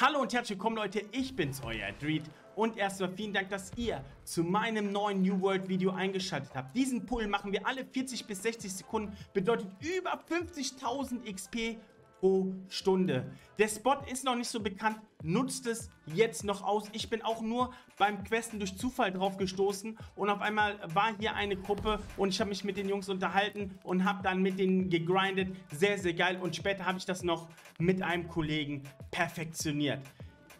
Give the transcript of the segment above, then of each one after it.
Hallo und herzlich willkommen Leute, ich bin's, euer Dreed und erstmal vielen Dank, dass ihr zu meinem neuen New World Video eingeschaltet habt. Diesen Pull machen wir alle 40 bis 60 Sekunden, bedeutet über 50.000 XP pro Stunde. Der Spot ist noch nicht so bekannt, nutzt es jetzt noch aus. Ich bin auch nur beim Questen durch Zufall drauf gestoßen und auf einmal war hier eine Gruppe und ich habe mich mit den Jungs unterhalten und habe dann mit denen gegrindet. Sehr, sehr geil und später habe ich das noch mit einem Kollegen perfektioniert.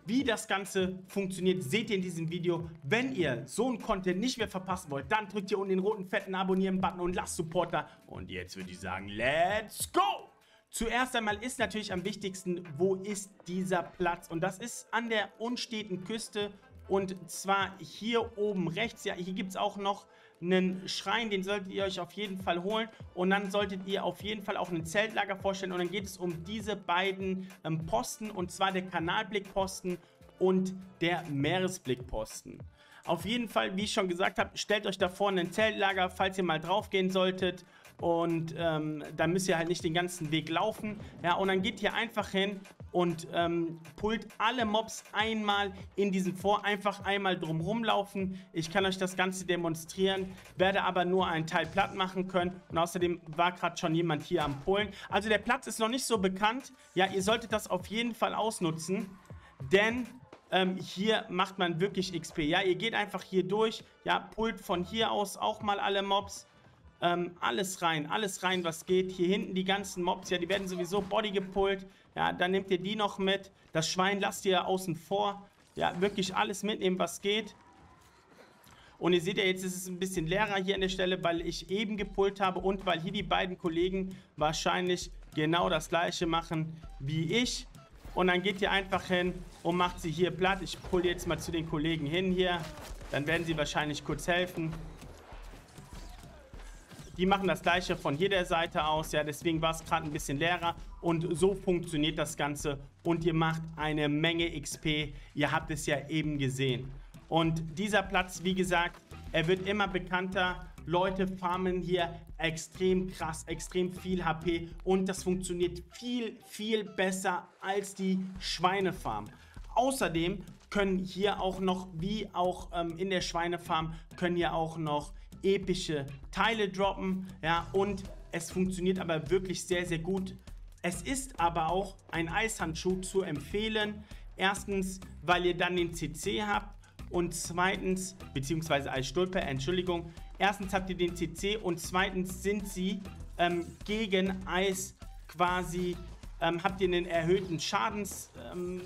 Wie das Ganze funktioniert, seht ihr in diesem Video. Wenn ihr so einen Content nicht mehr verpassen wollt, dann drückt ihr unten den roten fetten Abonnieren-Button und lasst Supporter. Und jetzt würde ich sagen, let's go! Zuerst einmal ist natürlich am wichtigsten, wo ist dieser Platz? Und das ist an der unsteten Küste und zwar hier oben rechts. Ja, hier gibt es auch noch einen Schrein, den solltet ihr euch auf jeden Fall holen. Und dann solltet ihr auf jeden Fall auch ein Zeltlager vorstellen. Und dann geht es um diese beiden ähm, Posten und zwar der Kanalblickposten und der Meeresblickposten. Auf jeden Fall, wie ich schon gesagt habe, stellt euch da vorne ein Zeltlager, falls ihr mal drauf gehen solltet und ähm, dann müsst ihr halt nicht den ganzen Weg laufen. Ja, und dann geht ihr einfach hin und ähm, pullt alle Mobs einmal in diesen Vor, einfach einmal drumherum laufen. Ich kann euch das Ganze demonstrieren, werde aber nur einen Teil platt machen können und außerdem war gerade schon jemand hier am Pullen. Also der Platz ist noch nicht so bekannt. Ja, ihr solltet das auf jeden Fall ausnutzen, denn ähm, hier macht man wirklich XP. Ja, ihr geht einfach hier durch, ja, pullt von hier aus auch mal alle Mobs ähm, alles rein, alles rein, was geht. Hier hinten die ganzen Mobs, ja, die werden sowieso Body gepullt. Ja, dann nehmt ihr die noch mit. Das Schwein lasst ihr außen vor. Ja, wirklich alles mitnehmen, was geht. Und ihr seht ja, jetzt ist es ein bisschen leerer hier an der Stelle, weil ich eben gepullt habe und weil hier die beiden Kollegen wahrscheinlich genau das gleiche machen wie ich. Und dann geht ihr einfach hin und macht sie hier platt. Ich pulle jetzt mal zu den Kollegen hin hier. Dann werden sie wahrscheinlich kurz helfen. Die machen das gleiche von jeder Seite aus, ja, deswegen war es gerade ein bisschen leerer. Und so funktioniert das Ganze. Und ihr macht eine Menge XP, ihr habt es ja eben gesehen. Und dieser Platz, wie gesagt, er wird immer bekannter, Leute farmen hier extrem krass, extrem viel HP und das funktioniert viel, viel besser als die Schweinefarm. Außerdem können hier auch noch, wie auch ähm, in der Schweinefarm, können hier auch noch epische Teile droppen. Ja, und es funktioniert aber wirklich sehr, sehr gut. Es ist aber auch ein Eishandschuh zu empfehlen. Erstens, weil ihr dann den CC habt und zweitens, beziehungsweise als Stulpe, Entschuldigung, erstens habt ihr den CC und zweitens sind sie ähm, gegen Eis quasi, ähm, habt ihr einen erhöhten Schadensbuff ähm,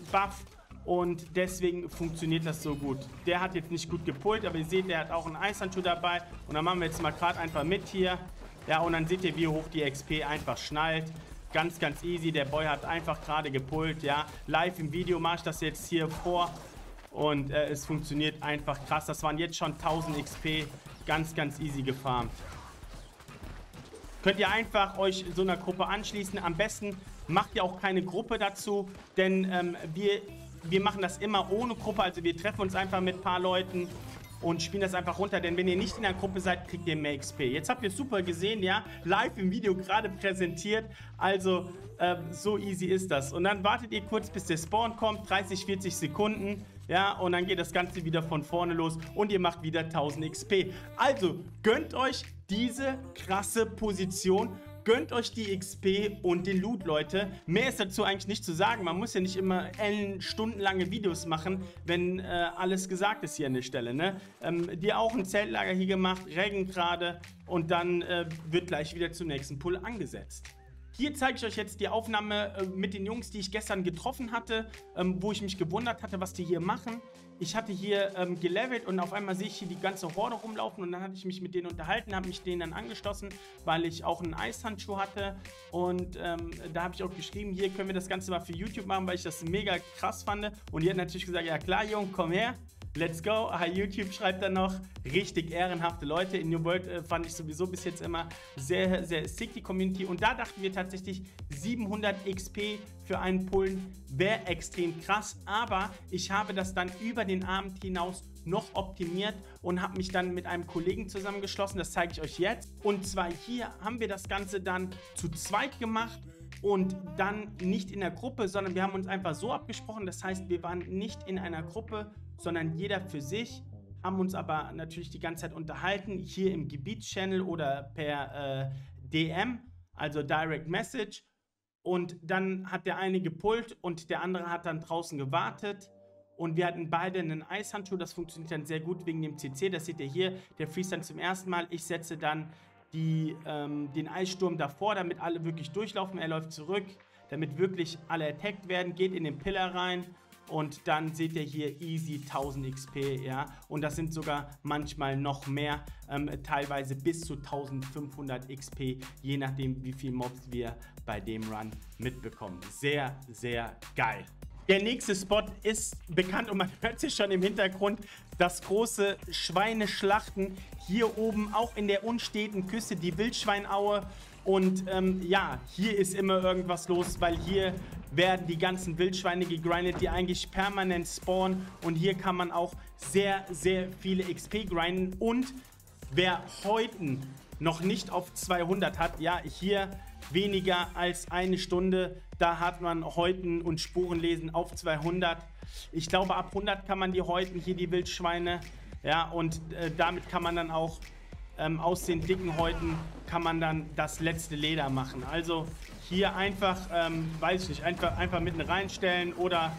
und deswegen funktioniert das so gut. Der hat jetzt nicht gut gepult, aber ihr seht, der hat auch einen Eishandschuh dabei. Und dann machen wir jetzt mal gerade einfach mit hier. Ja, und dann seht ihr, wie hoch die XP einfach schnallt. Ganz, ganz easy. Der Boy hat einfach gerade gepult, ja. Live im Video mache ich das jetzt hier vor. Und äh, es funktioniert einfach krass. Das waren jetzt schon 1000 XP. Ganz, ganz easy gefarmt. Könnt ihr einfach euch so einer Gruppe anschließen. Am besten macht ihr auch keine Gruppe dazu, denn ähm, wir wir machen das immer ohne Gruppe. Also wir treffen uns einfach mit ein paar Leuten und spielen das einfach runter. Denn wenn ihr nicht in der Gruppe seid, kriegt ihr mehr XP. Jetzt habt ihr es super gesehen, ja, live im Video gerade präsentiert. Also äh, so easy ist das. Und dann wartet ihr kurz, bis der Spawn kommt, 30, 40 Sekunden. Ja, und dann geht das Ganze wieder von vorne los und ihr macht wieder 1000 XP. Also gönnt euch diese krasse Position Gönnt euch die XP und den Loot, Leute. Mehr ist dazu eigentlich nicht zu sagen. Man muss ja nicht immer stundenlange Videos machen, wenn äh, alles gesagt ist hier an der Stelle. Ne? Ähm, dir auch ein Zeltlager hier gemacht, Regen gerade und dann äh, wird gleich wieder zum nächsten Pull angesetzt. Hier zeige ich euch jetzt die Aufnahme äh, mit den Jungs, die ich gestern getroffen hatte, ähm, wo ich mich gewundert hatte, was die hier machen. Ich hatte hier ähm, gelevelt und auf einmal sehe ich hier die ganze Horde rumlaufen und dann hatte ich mich mit denen unterhalten, habe mich denen dann angeschlossen, weil ich auch einen Eishandschuh hatte. Und ähm, da habe ich auch geschrieben, hier können wir das Ganze mal für YouTube machen, weil ich das mega krass fand. Und die hat natürlich gesagt, ja klar Jung, komm her, Let's go. Hi YouTube schreibt er noch. Richtig ehrenhafte Leute. In New World äh, fand ich sowieso bis jetzt immer sehr, sehr sick, die Community. Und da dachten wir tatsächlich, 700 XP für einen Pullen wäre extrem krass. Aber ich habe das dann über den Abend hinaus noch optimiert und habe mich dann mit einem Kollegen zusammengeschlossen. Das zeige ich euch jetzt. Und zwar hier haben wir das Ganze dann zu zweit gemacht und dann nicht in der Gruppe, sondern wir haben uns einfach so abgesprochen. Das heißt, wir waren nicht in einer Gruppe, sondern jeder für sich, haben uns aber natürlich die ganze Zeit unterhalten, hier im Gebietschannel oder per äh, DM, also Direct Message. Und dann hat der eine gepullt und der andere hat dann draußen gewartet. Und wir hatten beide einen Eishandschuh, das funktioniert dann sehr gut wegen dem CC. Das seht ihr hier, der freest dann zum ersten Mal. Ich setze dann die, ähm, den Eissturm davor, damit alle wirklich durchlaufen. Er läuft zurück, damit wirklich alle attacked werden, geht in den Pillar rein und dann seht ihr hier easy 1000 XP, ja, und das sind sogar manchmal noch mehr, ähm, teilweise bis zu 1500 XP, je nachdem wie viel Mobs wir bei dem Run mitbekommen. Sehr, sehr geil. Der nächste Spot ist bekannt und man hört sich schon im Hintergrund das große Schweineschlachten hier oben, auch in der unsteten Küste, die Wildschweinaue. Und ähm, ja, hier ist immer irgendwas los, weil hier werden die ganzen Wildschweine gegrindet, die eigentlich permanent spawnen. Und hier kann man auch sehr, sehr viele XP grinden. Und wer heute noch nicht auf 200 hat, ja, hier weniger als eine Stunde, da hat man Häuten und Spurenlesen auf 200. Ich glaube, ab 100 kann man die Häuten, hier die Wildschweine, ja, und äh, damit kann man dann auch ähm, aus den dicken Häuten kann man dann das letzte Leder machen. Also hier einfach, ähm, weiß ich nicht, einfach, einfach mitten reinstellen oder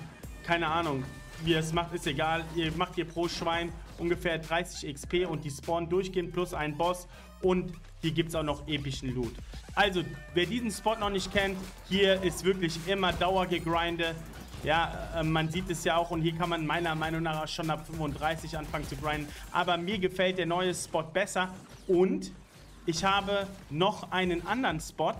keine Ahnung, wie ihr es macht, ist egal. Ihr macht hier pro Schwein ungefähr 30 XP und die spawnen durchgehend plus ein Boss und hier gibt es auch noch epischen Loot. Also, wer diesen Spot noch nicht kennt, hier ist wirklich immer Dauergegrinde. Ja, äh, man sieht es ja auch und hier kann man meiner Meinung nach schon ab 35 anfangen zu grinden. Aber mir gefällt der neue Spot besser und ich habe noch einen anderen Spot,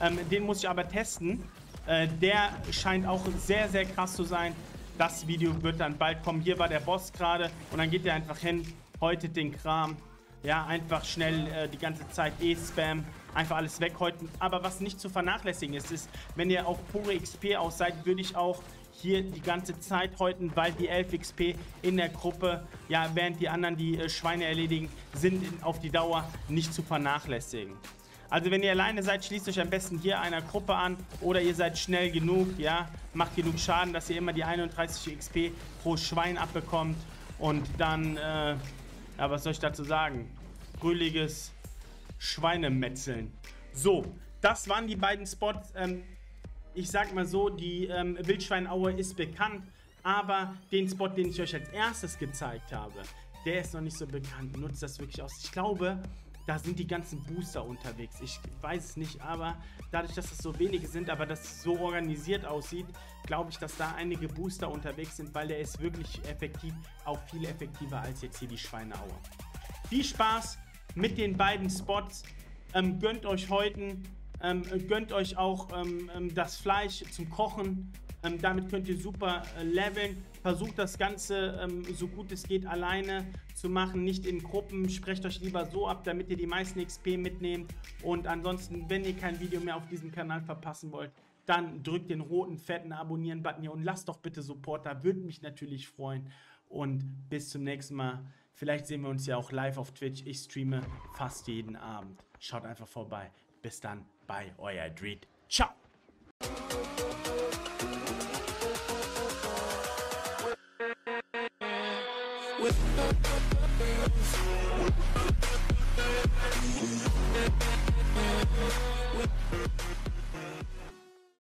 ähm, den muss ich aber testen. Äh, der scheint auch sehr, sehr krass zu sein. Das Video wird dann bald kommen. Hier war der Boss gerade und dann geht er einfach hin, heute den Kram. Ja, einfach schnell äh, die ganze Zeit E-Spam, einfach alles weghäuten. Aber was nicht zu vernachlässigen ist, ist, wenn ihr auf pure XP aus seid, würde ich auch hier die ganze Zeit häuten, weil die 11 XP in der Gruppe, ja, während die anderen die äh, Schweine erledigen, sind in, auf die Dauer nicht zu vernachlässigen. Also wenn ihr alleine seid, schließt euch am besten hier einer Gruppe an oder ihr seid schnell genug, ja, macht genug Schaden, dass ihr immer die 31 XP pro Schwein abbekommt und dann äh, ja, was soll ich dazu sagen? Fröhliches Schweinemetzeln. So, das waren die beiden Spots. Ähm, ich sag mal so, die ähm, Wildschweinaue ist bekannt, aber den Spot, den ich euch als erstes gezeigt habe, der ist noch nicht so bekannt. Nutzt das wirklich aus. Ich glaube, da sind die ganzen Booster unterwegs. Ich weiß es nicht, aber dadurch, dass es so wenige sind, aber das so organisiert aussieht, glaube ich, dass da einige Booster unterwegs sind, weil der ist wirklich effektiv, auch viel effektiver als jetzt hier die Schweineaue. Viel Spaß mit den beiden Spots. Ähm, gönnt euch heute, ähm, gönnt euch auch ähm, ähm das Fleisch zum Kochen. Ähm, damit könnt ihr super äh, leveln. Versucht das Ganze ähm, so gut es geht alleine zu machen, nicht in Gruppen. Sprecht euch lieber so ab, damit ihr die meisten XP mitnehmt. Und ansonsten, wenn ihr kein Video mehr auf diesem Kanal verpassen wollt, dann drückt den roten, fetten Abonnieren-Button hier und lasst doch bitte Support da. Würde mich natürlich freuen. Und bis zum nächsten Mal. Vielleicht sehen wir uns ja auch live auf Twitch. Ich streame fast jeden Abend. Schaut einfach vorbei. Bis dann. Bye, euer Dreed. Ciao. We.